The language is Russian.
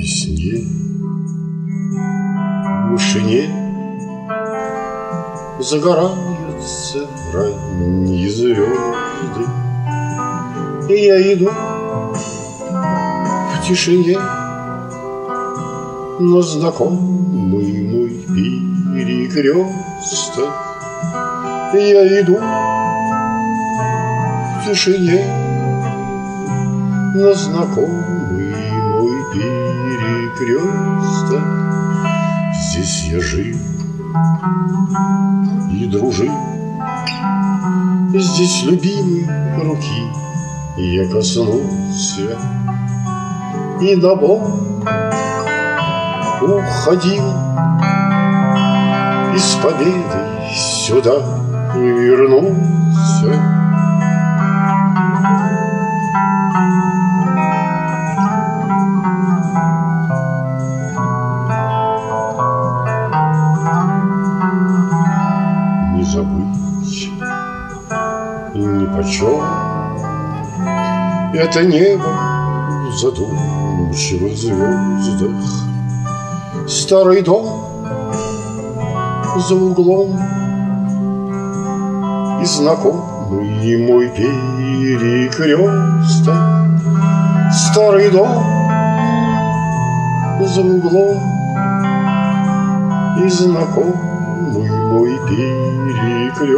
весне, в вышине Загораются ранние звезды, И я иду в тишине На знакомый мой перекресток. Я иду в тишине на знакомый мой перекресток. Здесь я жил и дружил, Здесь любимой руки я коснулся И домой уходил И с победой сюда вернулся. Забыть ни почем. Это небо в задумчивых звездах, Старый дом за углом И знакомый мой перекресток. Старый дом за углом И знакомый мой перекресток.